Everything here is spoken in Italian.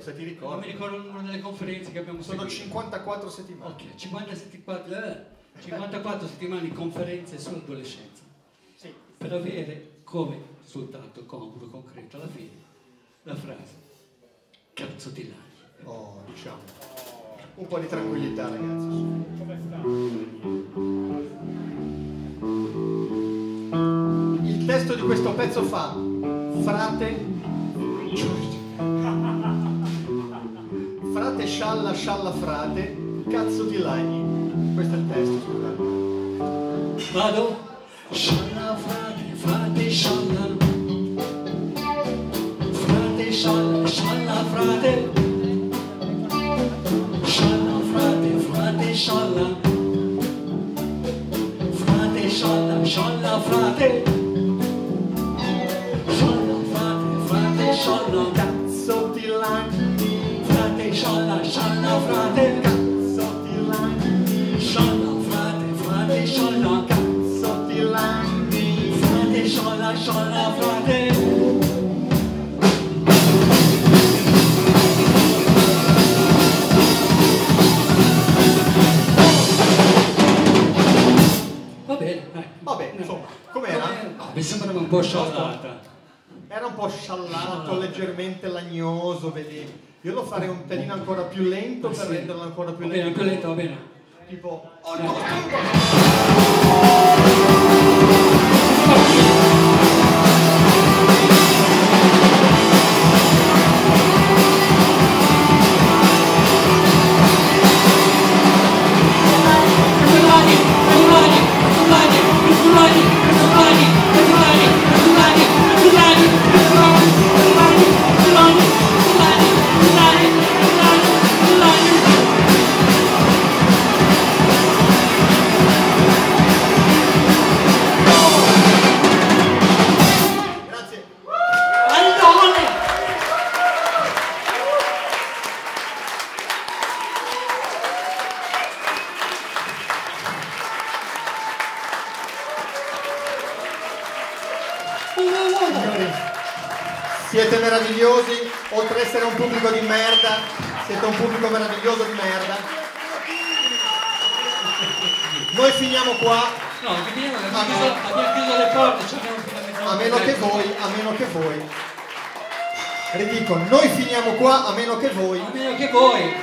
Se ti Non ricordi. mi ricordo il numero delle conferenze che abbiamo Sono seguito. 54 settimane. Ok, 54, eh, 54 settimane di conferenze sull'adolescenza. Sì. Per avere come risultato congruo, concreto, alla fine, la frase cazzo di laghi. Oh, diciamo. Un po' di tranquillità, ragazzi. Il testo di questo pezzo fa frate frate scialla scialla frate cazzo di laghi questo è il testo scusate Vado? Scialla, frate, frate, scialla. Frate, scialla, scialla, frate. Scialla, frate, frate, scialla. Frate, scialla, scialla, frate. Scialla, frate, frate, scialla. cazzo di Frate, scialla, scialla, frate. cazzo di laghi Scialla, frate, frate, scialla. cazzo di laghi Frate, scialla, scialla, frate. Va bene, dai. Vabbè, insomma, com'era? No, mi sembrava un po' sciallata. Era un po' sciallato, leggermente lagnoso, vedi? Io lo farei un pelino ancora più lento per renderlo ancora più Va bene, lento. più lento, va bene. Tipo, grazie. Siete meravigliosi, oltre ad essere un pubblico di merda, siete un pubblico meraviglioso di merda. Noi finiamo qua, No, abbiamo chiuso, abbiamo chiuso le porte, ci abbiamo a meno che voi, a meno che voi. Ridico, noi finiamo qua a meno che voi, A meno che voi.